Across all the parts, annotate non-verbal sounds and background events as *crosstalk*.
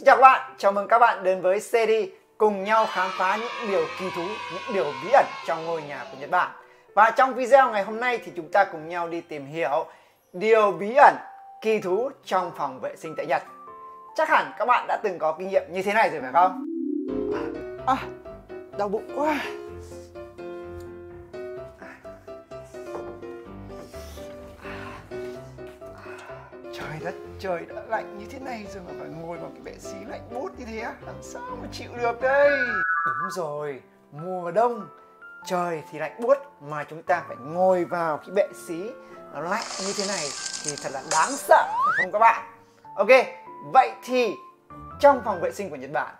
Xin chào các bạn, chào mừng các bạn đến với series cùng nhau khám phá những điều kỳ thú, những điều bí ẩn trong ngôi nhà của Nhật Bản. Và trong video ngày hôm nay thì chúng ta cùng nhau đi tìm hiểu điều bí ẩn, kỳ thú trong phòng vệ sinh tại Nhật. Chắc hẳn các bạn đã từng có kinh nghiệm như thế này rồi phải không? À, đau bụng quá. Trời đất, trời đã lạnh như thế này rồi mà phải ngồi vào cái bệ xí lạnh bút như thế Làm sao mà chịu được đây? Đúng rồi, Mùa đông, Trời thì lạnh buốt Mà chúng ta phải ngồi vào cái bệ xí Nó lạnh như thế này Thì thật là đáng sợ, phải không các bạn? Ok, Vậy thì Trong phòng vệ sinh của Nhật Bản,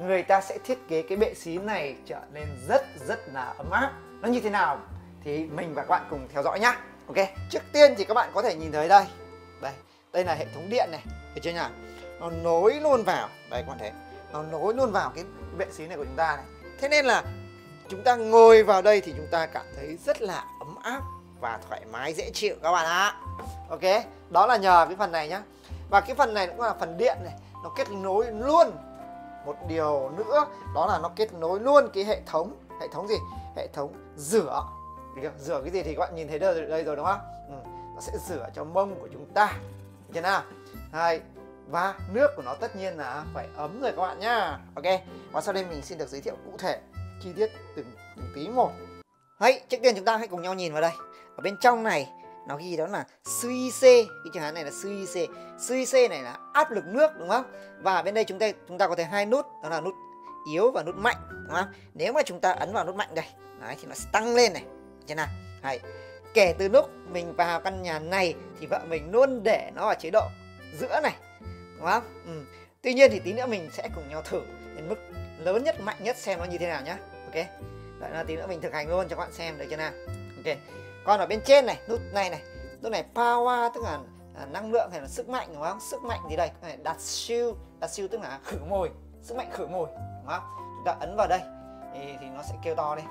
Người ta sẽ thiết kế cái bệ xí này trở nên rất rất là ấm áp. Nó như thế nào Thì mình và các bạn cùng theo dõi nhá. Ok, Trước tiên thì các bạn có thể nhìn thấy đây. Đây đây là hệ thống điện này thấy chưa nhỉ? Nó nối luôn vào. Đây các bạn thấy. Nó nối luôn vào cái vệ xí này của chúng ta này. Thế nên là chúng ta ngồi vào đây thì chúng ta cảm thấy rất là ấm áp và thoải mái dễ chịu các bạn ạ. Ok đó là nhờ cái phần này nhá. Và cái phần này cũng là phần điện này nó kết nối luôn một điều nữa đó là nó kết nối luôn cái hệ thống hệ thống gì? Hệ thống rửa. Rửa cái gì thì các bạn nhìn thấy đây, đây rồi đúng không? Ừ. nó sẽ rửa cho mông của chúng ta chưa nào? Hai và nước của nó tất nhiên là phải ấm rồi các bạn nhá. Ok và sau đây mình xin được giới thiệu cụ thể chi tiết từng, từng tí một. Hãy trước tiên chúng ta hãy cùng nhau nhìn vào đây. Ở bên trong này nó ghi đó là suy c cái chữ hán này là suy c suy c này là áp lực nước đúng không? Và bên đây chúng ta chúng ta có thể hai nút đó là nút yếu và nút mạnh đúng không? Nếu mà chúng ta ấn vào nút mạnh đây đấy thì nó sẽ tăng lên này. Thế nào? Hay kể từ lúc mình vào căn nhà này thì vợ mình luôn để nó ở chế độ giữa này đúng không? Ừ. tuy nhiên thì tí nữa mình sẽ cùng nhau thử đến mức lớn nhất mạnh nhất xem nó như thế nào nhá. Ok. Đợi là tí nữa mình thực hành luôn cho các bạn xem được chưa nào. Ok. Còn ở bên trên này nút này này. Nút này power tức là à, năng lượng hay là sức mạnh đúng không? Sức mạnh gì đây? Này đặt siêu đặt siêu tức là khử mồi. Sức mạnh khử mồi đúng không? Chúng ta ấn vào đây. Thì, thì nó sẽ kêu to lên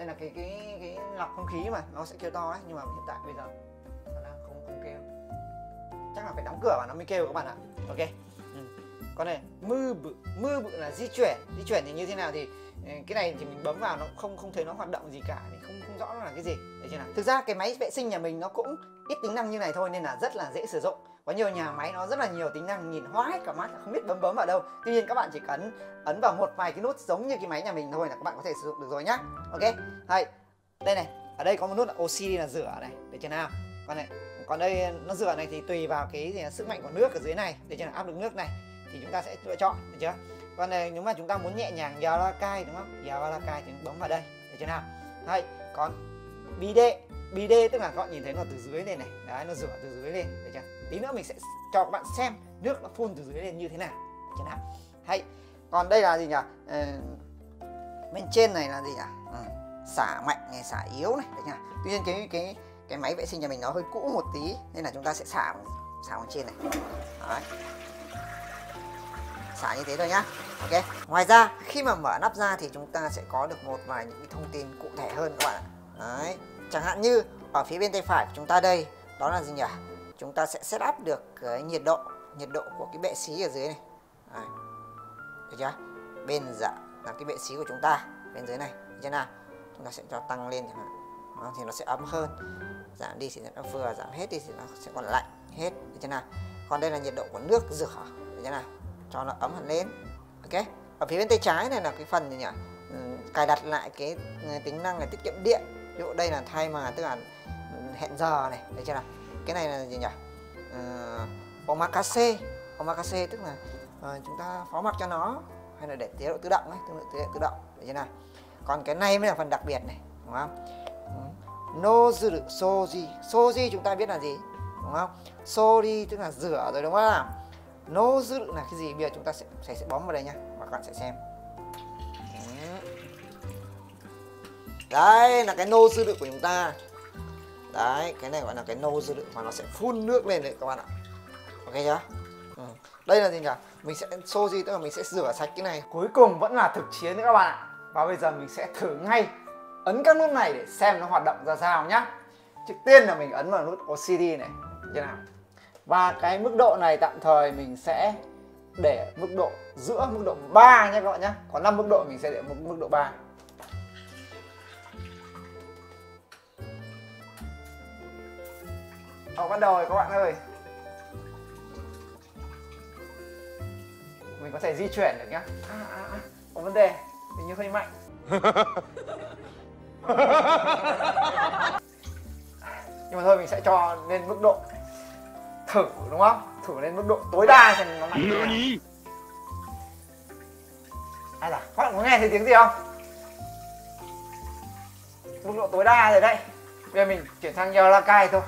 đây là cái cái cái lọc không khí mà, nó sẽ kêu to ấy, nhưng mà hiện tại bây giờ nó đang không không kêu. Chắc là phải đóng cửa và nó mới kêu các bạn ạ. Ok. Ừ. còn này mưa bự mưa bự là di chuyển. Di chuyển thì như thế nào thì ừ, cái này thì mình bấm vào nó không không thấy nó hoạt động gì cả, thì không không rõ nó là cái gì. Để chưa nào? Thực ra cái máy vệ sinh nhà mình nó cũng ít tính năng như này thôi, nên là rất là dễ sử dụng có nhiều nhà máy nó rất là nhiều tính năng nhìn hoái cả mắt không biết bấm bấm vào đâu. Tuy nhiên các bạn chỉ cần ấn vào một vài cái nút giống như cái máy nhà mình thôi là các bạn có thể sử dụng được rồi nhá. Ok đây đây này ở đây có một nút là oxy là rửa này để chưa nào. Còn này còn đây nó rửa này thì tùy vào cái gì sức mạnh của nước ở dưới này để cho áp lực nước này thì chúng ta sẽ lựa chọn được chưa? Còn này nếu mà chúng ta muốn nhẹ nhàng cai đúng không? Cai thì bấm vào đây để chưa nào. Đây còn bide đê tức là các bạn nhìn thấy nó từ dưới lên này. Đấy nó rửa từ dưới lên được chưa? Tí nữa mình sẽ cho các bạn xem nước nó phun từ dưới lên như thế nào. Chưa nào? Hay còn đây là gì nhỉ? Ừ, bên trên này là gì nhỉ? Ừ. xả mạnh này xả yếu này được chưa? Tuy nhiên cái cái cái máy vệ sinh nhà mình nó hơi cũ một tí nên là chúng ta sẽ xả xả bên trên này. Đấy. xả như thế thôi nhá. Ok. Ngoài ra khi mà mở nắp ra thì chúng ta sẽ có được một vài những thông tin cụ thể hơn các bạn ạ đấy chẳng hạn như ở phía bên tay phải của chúng ta đây đó là gì nhỉ? Chúng ta sẽ set up được cái nhiệt độ nhiệt độ của cái bệ xí ở dưới này. Đấy. được chưa? Bên dạ là cái bệ xí của chúng ta bên dưới này. Được chưa nào? Chúng ta sẽ cho tăng lên chẳng hạn. Đó, thì nó sẽ ấm hơn. Giảm đi thì nó vừa giảm hết đi thì nó sẽ còn lạnh hết. Được chưa nào? Còn đây là nhiệt độ của nước rửa. Được chưa nào? Cho nó ấm hẳn lên. Ok? Ở phía bên tay trái này là cái phần gì nhỉ? Ừ, cài đặt lại cái ừ, tính năng là tiết kiệm điện ví dụ đây là thay mà tức là ừ, hẹn giờ này đấy chưa nào? Cái này là gì nhỉ? Uh, omakase omakase tức là uh, chúng ta phó mặc cho nó hay là để chế độ tự động ấy tự, tự, tự động đấy chưa nào? Còn cái này mới là phần đặc biệt này đúng không? Nozuru soji soji chúng ta biết là gì? Đúng không? Sori tức là rửa rồi đúng không nozuru là cái gì? Bây giờ chúng ta sẽ sẽ, sẽ bấm vào đây nhá và các bạn sẽ xem. Đấy là cái nô dư lượng của chúng ta. Đấy cái này gọi là cái nô dư mà nó sẽ phun nước lên đấy các bạn ạ. Ok chưa? Ừ. đây là gì nhỉ? Mình sẽ xô gì tức là mình sẽ rửa sạch cái này. Cuối cùng vẫn là thực chiến đấy các bạn ạ. Và bây giờ mình sẽ thử ngay ấn các nút này để xem nó hoạt động ra sao nhá. Trước tiên là mình ấn vào nút OCD này. Như nào? Và cái mức độ này tạm thời mình sẽ để mức độ giữa mức độ 3 nhé các bạn nhé có 5 mức độ mình sẽ để mức, mức độ 3 Ồ bắt đầu rồi các bạn ơi. Mình có thể di chuyển được nhá. À, à, à. Có vấn đề Hình như hơi mạnh. *laughs* Nhưng mà thôi mình sẽ cho lên mức độ Thử đúng không? Thử lên mức độ tối đa xem nó mạnh Ai là các bạn có nghe thấy tiếng gì không? Mức độ tối đa rồi đấy. Bây giờ mình chuyển sang Yalakai thôi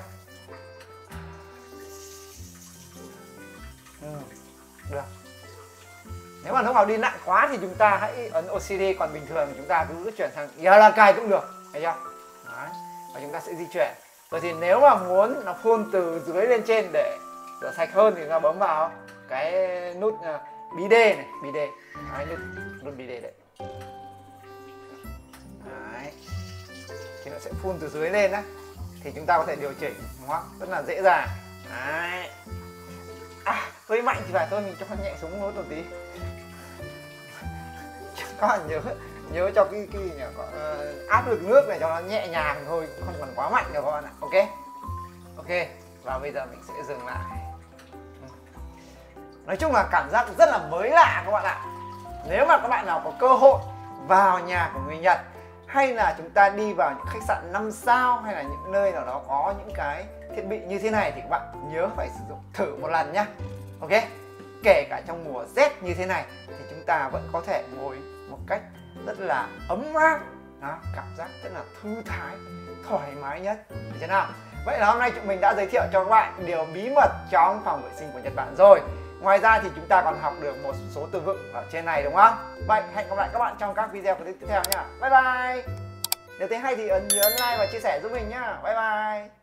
Được Nếu mà lúc nào đi nặng quá thì chúng ta hãy ấn OCD Còn bình thường thì chúng ta cứ chuyển sang Yalakai cũng được Thấy chưa? Đấy. Và chúng ta sẽ di chuyển Rồi thì nếu mà muốn nó phun từ dưới lên trên để rửa sạch hơn thì chúng ta bấm vào cái nút à, BD bí đê này bí đê Đấy, nút nút bí đê đấy Đấy. thì nó sẽ phun từ dưới lên á, thì chúng ta có thể điều chỉnh đúng không rất là dễ dàng đấy hơi mạnh thì phải thôi mình cho nhẹ xuống nốt một tí. Các bạn nhớ nhớ cho cái cái nhỉ? Uh, áp lực nước này cho nó nhẹ nhàng thôi không cần quá mạnh đâu các bạn ạ. Ok? Ok và bây giờ mình sẽ dừng lại. Nói chung là cảm giác rất là mới lạ các bạn ạ. Nếu mà các bạn nào có cơ hội vào nhà của người Nhật hay là chúng ta đi vào những khách sạn 5 sao hay là những nơi nào đó có những cái thiết bị như thế này thì các bạn nhớ phải sử dụng thử một lần nhá ok kể cả trong mùa rét như thế này thì chúng ta vẫn có thể ngồi một cách rất là ấm áp đó, cảm giác rất là thư thái thoải mái nhất được chưa nào vậy là hôm nay chúng mình đã giới thiệu cho các bạn điều bí mật trong phòng vệ sinh của Nhật Bản rồi Ngoài ra thì chúng ta còn học được một số từ vựng ở trên này đúng không? Vậy hẹn gặp lại các bạn trong các video của tiếp theo nha. Bye bye. Nếu thấy hay thì ấn nhớ like và chia sẻ giúp mình nhá. Bye bye.